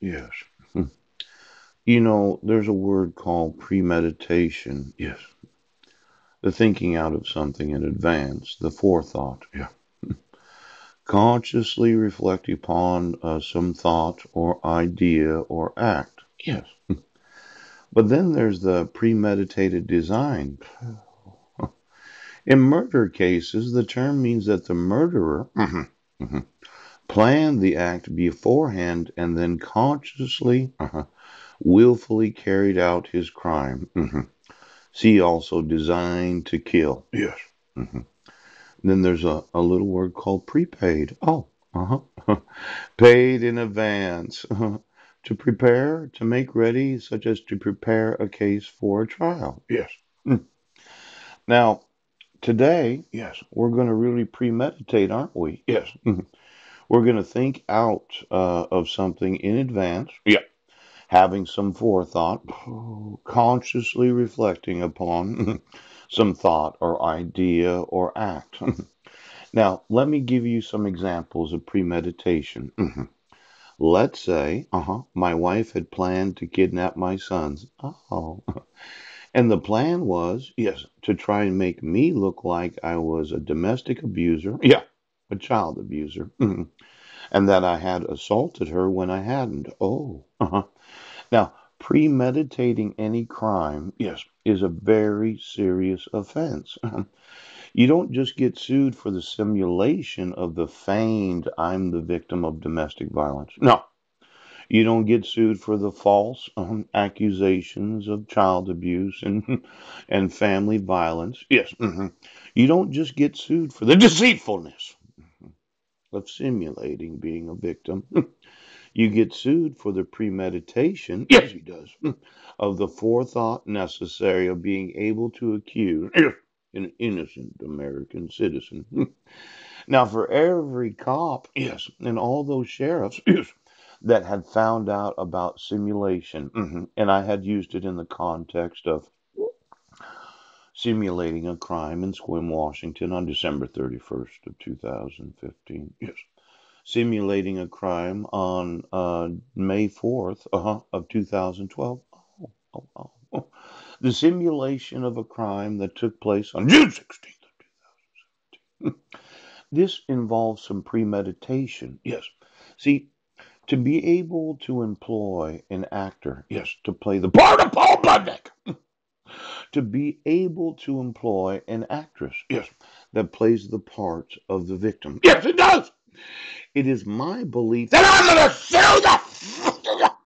Yes. you know, there's a word called premeditation. Yes. The thinking out of something in advance, the forethought. Yeah. Consciously reflect upon uh, some thought or idea or act. Yes. But then there's the premeditated design. In murder cases, the term means that the murderer Mhm. Mhm. Planned the act beforehand and then consciously, Uh-huh. willfully carried out his crime. Mhm. See also designed to kill. Yes. Then there's a, a little word called prepaid. Oh, uh-huh. Paid in advance. to prepare, to make ready, such as to prepare a case for a trial. Yes. Now, today, Yes. we're going to really premeditate, aren't we? Yes. We're going to think out uh, of something in advance. Yeah. Having some forethought, consciously reflecting upon some thought or idea or act. now, let me give you some examples of premeditation. Let's say, uh-huh, my wife had planned to kidnap my sons. Oh. And the plan was, Yes. to try and make me look like I was a domestic abuser, Yeah. A child abuser, and that I had assaulted her when I hadn't. Oh, uh-huh. Now, premeditating any crime Yes. is a very serious offense. You don't just get sued for the simulation of the feigned I'm the victim of domestic violence. No. You don't get sued for the false um, accusations of child abuse and and family violence. Yes. Mhm. You don't just get sued for the deceitfulness of simulating being a victim. You get sued for the premeditation Yes, he does. of the forethought necessary of being able to accuse an innocent American citizen. now, for every cop Yes. and all those sheriffs Yes. that had found out about simulation, Mhm. and I had used it in the context of simulating a crime in Sequim, Washington on December 31st of 2015. Yes. Simulating a crime on uh, May 4th uh, of 2012. Oh, oh, oh. The simulation of a crime that took place on June 16th of 2017. This involves some premeditation. Yes. See, to be able to employ an actor Yes. to play the Part of Paul Budnek. To be able to employ an actress Yes. that plays the part of the victim. Yes, it does. It is my belief that I'm going to sue